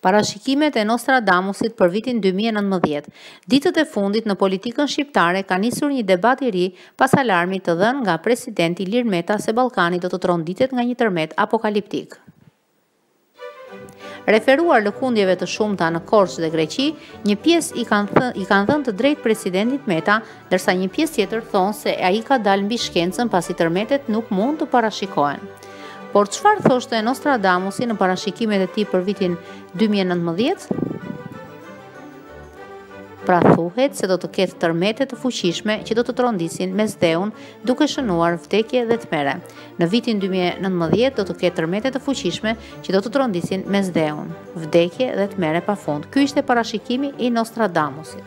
Parashikimet e Nostradamusit për vitin dy mijë e nëntëmbëdhjetë. Ditët e fundit në politikën shqiptare ka nisur një debat i ri pas alarmit të dhënë nga presidenti Ilir Meta se Ballkani do të tronditet nga një tërmet apokaliptik. Referuar lëkundjeve të shumta në Korçë dhe Greqi, një pjesë i kanë i kanë dhënë të drejtë presidentit Meta Ndërsa një pjesë tjetër thonë se ai ka dalë mbi shkencën pasi tërmetet nuk mund të parashikohen. Por çfarë thoshte Nostradamusi në parashikimet e tij për vitin 2019? pra thuhet se do të ketë tërmete të fuqishme që do të trondisin Mesdheun duke shënuar vdekje dhe tmerre. Në vitin 2019 do të ketë tërmete të fuqishme që do të trondisin Mesdheun, vdekje dhe tmerre pa fund. Ky ishte parashikimi i Nostradamusit.